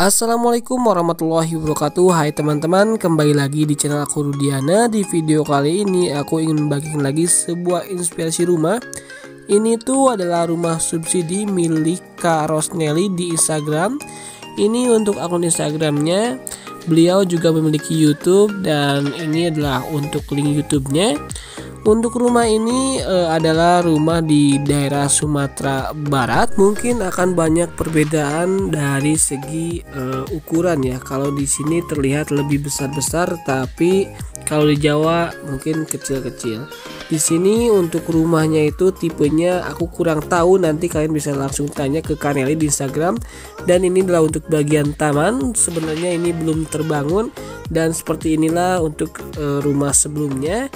Assalamualaikum warahmatullahi wabarakatuh. Hai teman-teman kembali lagi di channel aku Rudiana. Di video kali ini aku ingin membagikan lagi sebuah inspirasi rumah. Ini tuh adalah rumah subsidi milik Kak Rosnelly di Instagram. Ini untuk akun Instagramnya. Beliau juga memiliki YouTube dan ini adalah untuk link YouTube-nya untuk rumah ini e, adalah rumah di daerah Sumatera Barat. Mungkin akan banyak perbedaan dari segi e, ukuran ya. Kalau di sini terlihat lebih besar-besar, tapi kalau di Jawa mungkin kecil-kecil. Di sini untuk rumahnya itu tipenya aku kurang tahu. Nanti kalian bisa langsung tanya ke Kaneli di Instagram. Dan ini adalah untuk bagian taman. Sebenarnya ini belum terbangun dan seperti inilah untuk e, rumah sebelumnya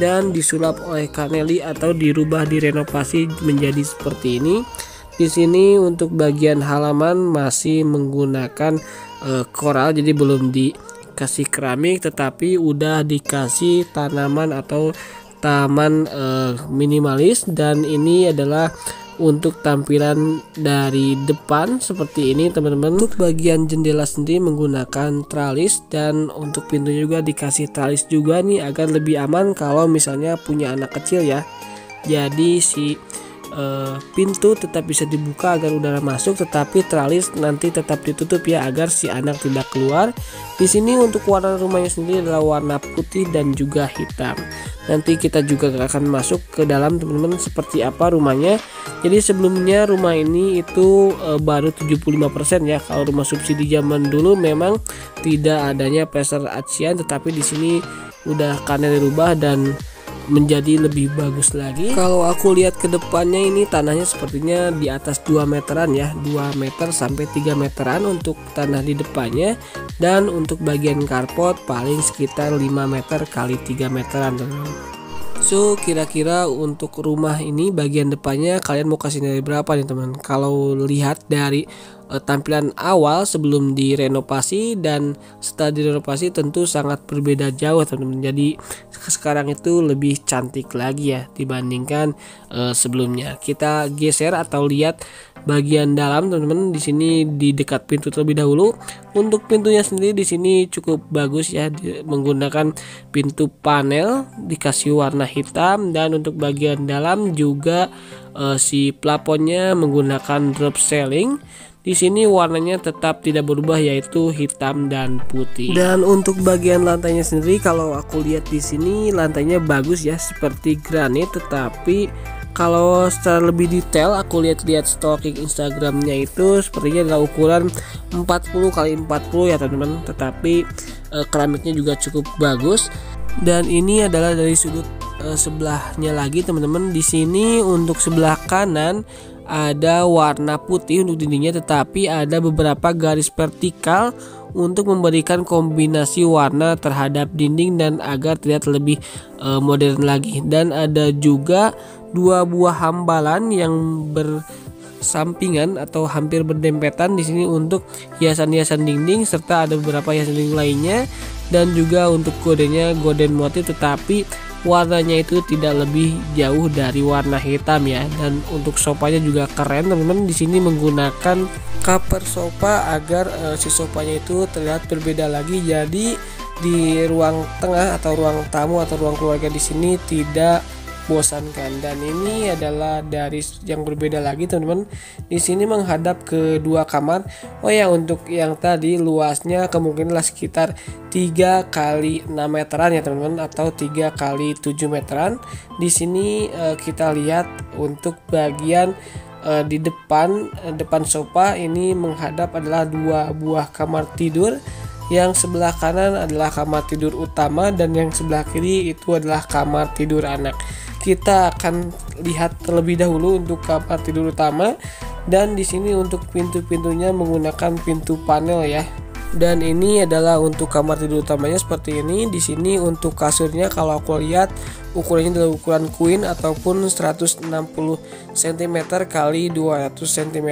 dan disulap oleh Kaneli atau dirubah direnovasi menjadi seperti ini. Di sini untuk bagian halaman masih menggunakan e, koral jadi belum dikasih keramik tetapi udah dikasih tanaman atau taman e, minimalis. Dan ini adalah untuk tampilan dari depan. Seperti ini teman-teman. Untuk bagian jendela sendiri menggunakan tralis. Dan untuk pintu juga dikasih tralis juga nih agar lebih aman kalau misalnya punya anak kecil ya. Jadi si uh, pintu tetap bisa dibuka agar udara masuk tetapi tralis nanti tetap ditutup ya agar si anak tidak keluar. Di sini untuk warna rumahnya sendiri adalah warna putih dan juga hitam. Nanti kita juga akan masuk ke dalam teman-teman seperti apa rumahnya. Jadi sebelumnya rumah ini itu e, baru 75% ya. Kalau rumah subsidi zaman dulu memang tidak adanya pressure acian tetapi di sini udah karena dirubah dan menjadi lebih bagus lagi. Kalau aku lihat ke depannya ini tanahnya sepertinya di atas 2 meteran ya. 2 meter sampai 3 meteran untuk tanah di depannya. Dan untuk bagian karpot paling sekitar 5 meter kali 3 meteran So kira-kira untuk rumah ini bagian depannya kalian mau kasih nilai berapa nih teman? Kalau lihat dari uh, tampilan awal sebelum direnovasi dan setelah direnovasi tentu sangat berbeda jauh teman-teman. Jadi sekarang itu lebih cantik lagi ya dibandingkan uh, sebelumnya. Kita geser atau lihat bagian dalam teman-teman di sini di dekat pintu terlebih dahulu. Untuk pintunya sendiri di sini cukup bagus ya menggunakan pintu panel dikasih warna hitam dan untuk bagian dalam juga uh, si plafonnya menggunakan drop ceiling di sini warnanya tetap tidak berubah yaitu hitam dan putih. Dan untuk bagian lantainya sendiri kalau aku lihat di sini lantainya bagus ya seperti granit. Tetapi kalau secara lebih detail aku lihat-lihat stalking Instagramnya itu sepertinya adalah ukuran 40 kali 40 ya teman-teman. Tetapi e, keramiknya juga cukup bagus. Dan ini adalah dari sudut e, sebelahnya lagi teman-teman. Di sini untuk sebelah kanan ada warna putih untuk dindingnya tetapi ada beberapa garis vertikal untuk memberikan kombinasi warna terhadap dinding dan agar terlihat lebih e, modern lagi. Dan ada juga dua buah hambalan yang bersampingan atau hampir berdempetan di sini untuk hiasan-hiasan dinding serta ada beberapa hiasan dinding lainnya. Dan juga untuk kodenya golden motif tetapi warnanya itu tidak lebih jauh dari warna hitam ya. Dan untuk sopanya juga keren teman-teman. Di sini menggunakan cover sofa agar uh, si sopanya itu terlihat berbeda lagi. Jadi di ruang tengah atau ruang tamu atau ruang keluarga di sini tidak bosankan dan ini adalah dari yang berbeda lagi teman-teman. Di sini menghadap ke dua kamar. Oh ya untuk yang tadi luasnya kemungkinanlah sekitar 3 kali 6 meteran ya teman-teman atau 3 kali 7 meteran. Di sini uh, kita lihat untuk bagian uh, di depan uh, depan sofa ini menghadap adalah dua buah kamar tidur. Yang sebelah kanan adalah kamar tidur utama dan yang sebelah kiri itu adalah kamar tidur anak kita akan lihat terlebih dahulu untuk kamar tidur utama. Dan di sini untuk pintu-pintunya menggunakan pintu panel ya. Dan ini adalah untuk kamar tidur utamanya seperti ini. Di sini untuk kasurnya kalau aku lihat ukurannya adalah ukuran queen ataupun 160 cm kali 200 cm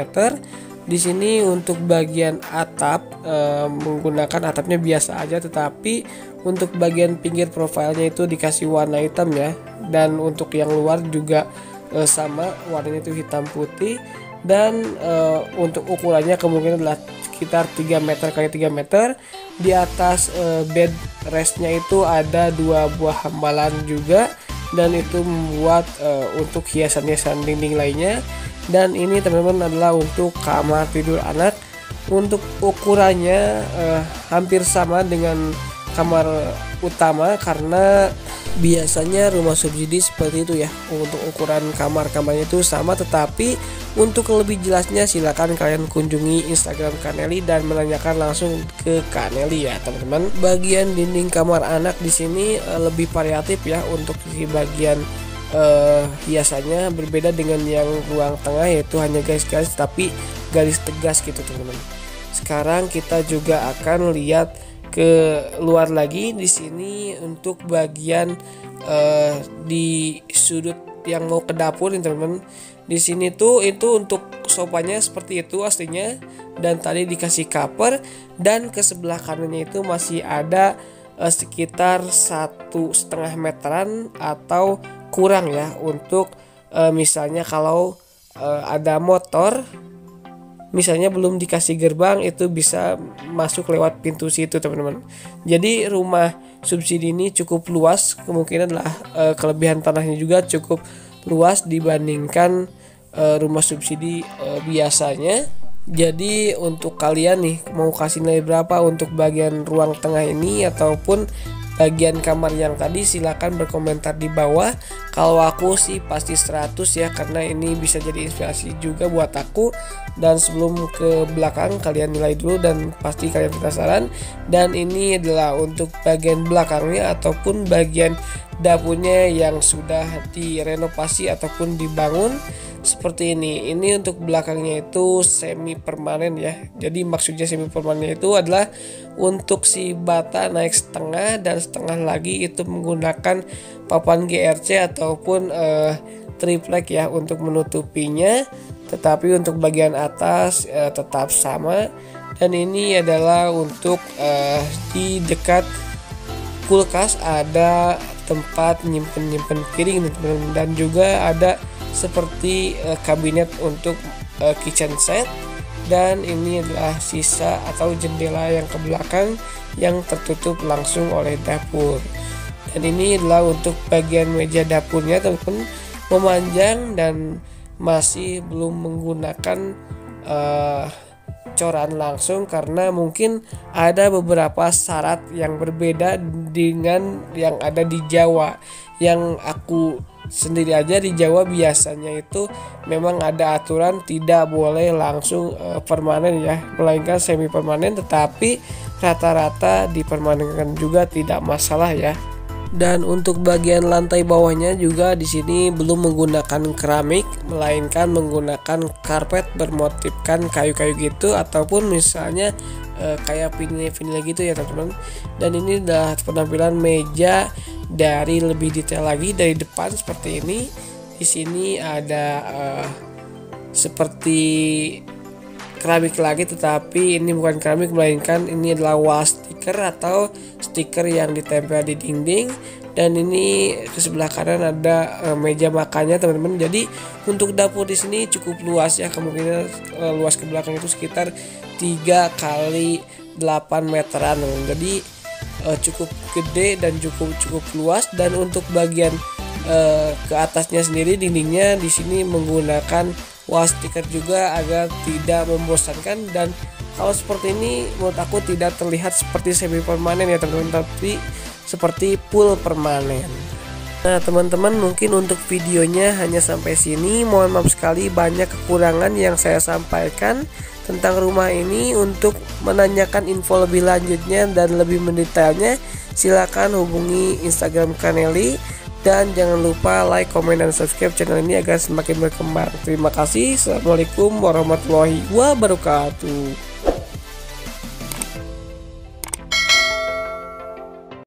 di sini untuk bagian atap e, menggunakan atapnya biasa aja tetapi untuk bagian pinggir profilnya itu dikasih warna hitam ya dan untuk yang luar juga e, sama warnanya itu hitam putih. Dan e, untuk ukurannya kemungkinan adalah sekitar 3 meter kali 3 meter. Di atas uh, bed restnya itu ada dua buah hambalan juga. Dan itu membuat uh, untuk hiasan-hiasan dinding lainnya. Dan ini teman-teman adalah untuk kamar tidur anak. Untuk ukurannya uh, hampir sama dengan kamar utama karena biasanya rumah subsidi seperti itu ya. Untuk ukuran kamar-kamarnya itu sama tetapi untuk lebih jelasnya silakan kalian kunjungi Instagram Kaneli dan menanyakan langsung ke Kaneli ya teman-teman. Bagian dinding kamar anak di sini uh, lebih variatif ya untuk di bagian uh, hiasannya berbeda dengan yang ruang tengah yaitu hanya garis-garis tapi garis tegas gitu teman-teman. Sekarang kita juga akan lihat ke luar lagi di sini untuk bagian uh, di sudut yang mau ke dapur nih teman-teman. Di sini tuh itu untuk sofanya seperti itu aslinya. Dan tadi dikasih cover. Dan ke sebelah kanannya itu masih ada uh, sekitar satu setengah meteran atau kurang ya untuk uh, misalnya kalau uh, ada motor misalnya belum dikasih gerbang itu bisa masuk lewat pintu situ teman-teman. Jadi rumah subsidi ini cukup luas kemungkinan adalah e, kelebihan tanahnya juga cukup luas dibandingkan e, rumah subsidi e, biasanya. Jadi untuk kalian nih mau kasih nilai berapa untuk bagian ruang tengah ini ataupun bagian kamar yang tadi silahkan berkomentar di bawah. Kalau aku sih pasti 100 ya karena ini bisa jadi inspirasi juga buat aku. Dan sebelum ke belakang kalian nilai dulu dan pasti kalian penasaran. Dan ini adalah untuk bagian belakangnya ataupun bagian dapurnya yang sudah direnovasi ataupun dibangun seperti ini. Ini untuk belakangnya itu semi permanen ya. Jadi maksudnya semi permanen itu adalah untuk si bata naik setengah dan setengah lagi itu menggunakan papan GRC ataupun uh, triplek ya untuk menutupinya. Tetapi untuk bagian atas uh, tetap sama. Dan ini adalah untuk uh, di dekat kulkas ada tempat nyimpen-nyimpen piring dan juga ada seperti uh, kabinet untuk uh, kitchen set dan ini adalah sisa atau jendela yang ke belakang yang tertutup langsung oleh dapur. Dan ini adalah untuk bagian meja dapurnya teman-teman memanjang dan masih belum menggunakan uh, coran langsung karena mungkin ada beberapa syarat yang berbeda dengan yang ada di Jawa yang aku sendiri aja di Jawa biasanya itu memang ada aturan tidak boleh langsung uh, permanen ya. Melainkan semi permanen tetapi rata-rata dipermanenkan juga tidak masalah ya dan untuk bagian lantai bawahnya juga di sini belum menggunakan keramik melainkan menggunakan karpet bermotifkan kayu-kayu gitu ataupun misalnya e, kayak vinil-vinil gitu ya teman-teman. Dan ini adalah penampilan meja dari lebih detail lagi dari depan seperti ini. Di sini ada uh, seperti keramik lagi tetapi ini bukan keramik melainkan ini adalah wall stiker atau stiker yang ditempel di dinding. Dan ini ke sebelah kanan ada uh, meja makannya teman-teman. Jadi untuk dapur di sini cukup luas ya. Kemungkinan uh, luas ke belakang itu sekitar 3 kali 8 meteran. Jadi uh, cukup gede dan cukup cukup luas. Dan untuk bagian ke atasnya sendiri dindingnya di sini menggunakan wall stiker juga agar tidak membosankan. Dan kalau seperti ini menurut aku tidak terlihat seperti semi permanen ya teman-teman tapi seperti full permanen. Nah teman-teman mungkin untuk videonya hanya sampai sini. Mohon maaf sekali banyak kekurangan yang saya sampaikan tentang rumah ini. Untuk menanyakan info lebih lanjutnya dan lebih mendetailnya Silakan hubungi Instagram Kaneli Dan jangan lupa like, komen, dan subscribe channel ini agar semakin berkembang. Terima kasih. Assalamualaikum warahmatullahi wabarakatuh